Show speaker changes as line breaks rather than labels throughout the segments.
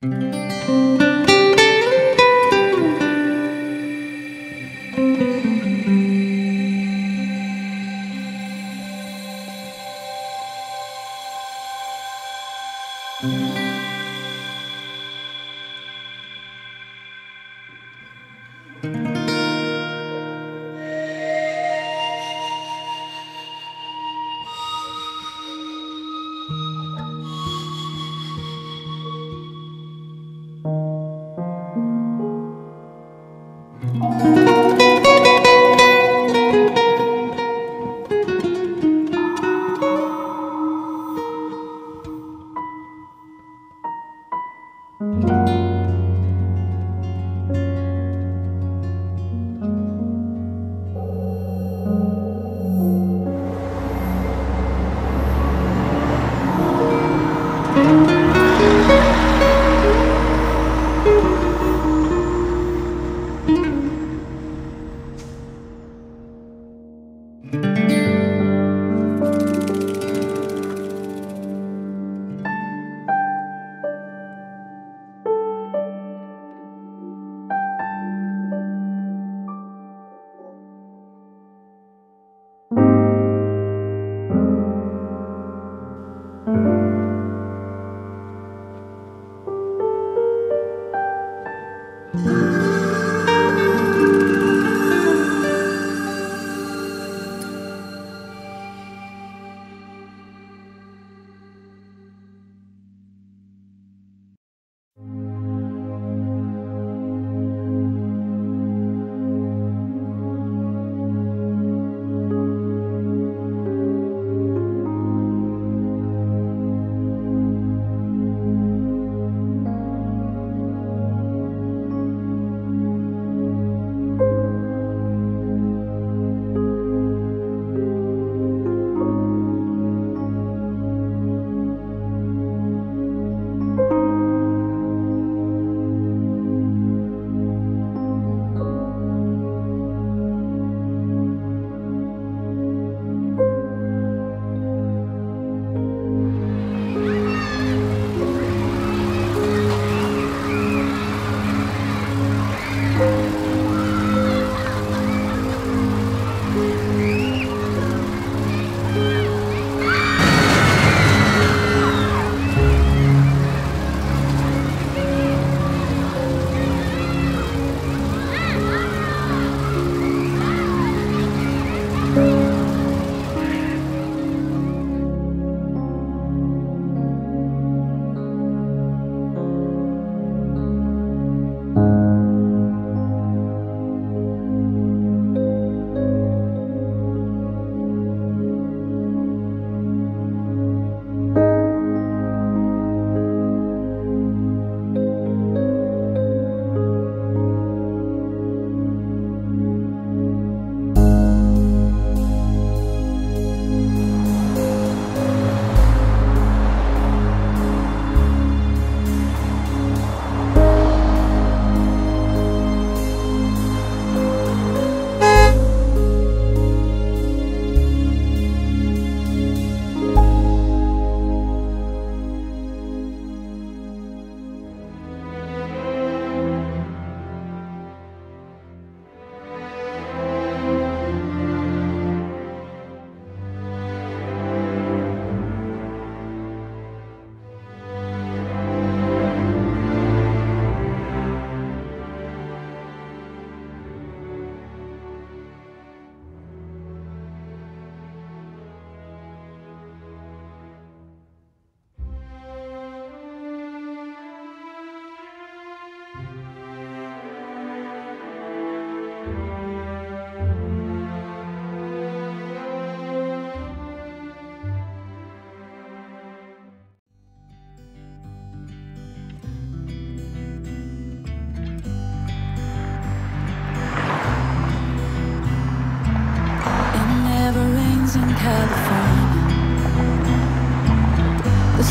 Música It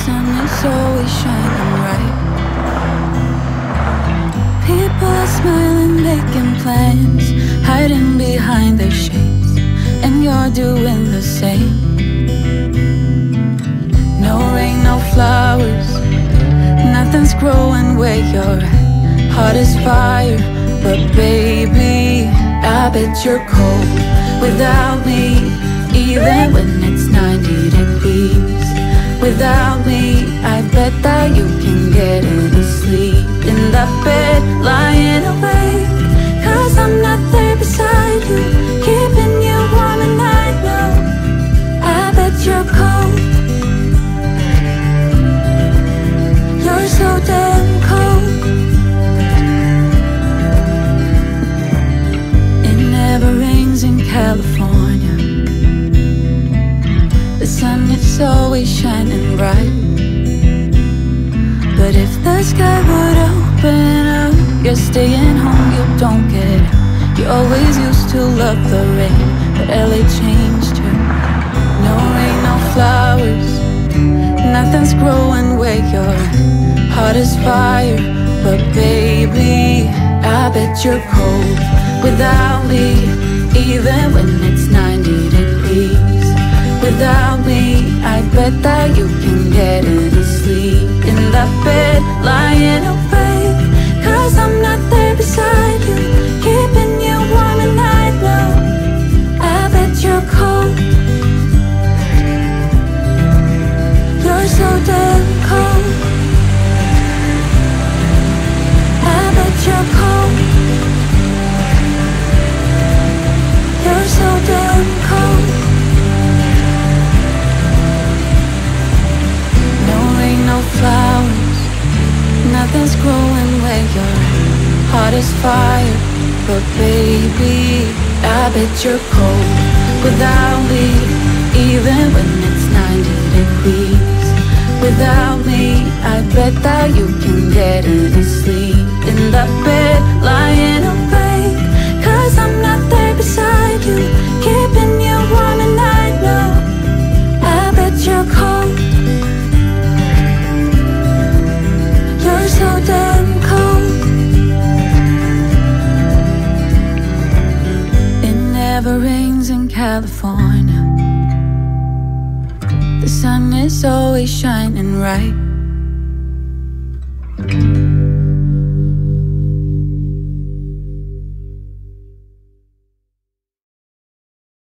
sun is always shining bright. People are smiling, making plans, hiding behind their shades, and you're doing the same. No rain, no flowers, nothing's growing where your heart is fire. But baby, I bet you're cold without me, even when it's 90 degrees. Without me, I bet that you can get any sleep. In that bed, sky would open up, you're staying home, you don't get out. You always used to love the rain, but LA changed you. No rain, no flowers, nothing's growing where your heart is fire. But baby, I bet you're cold without me, even when it's 90 degrees. Without me, I bet that you can get any sleep that bed, lying awake. Cause I'm not Nothing's growing where your heart is fire. But baby, I bet you're cold without me, even when it's 90 degrees. Without me, I bet that you can get any sleep in that bed, never rains in California. The sun is always shining right.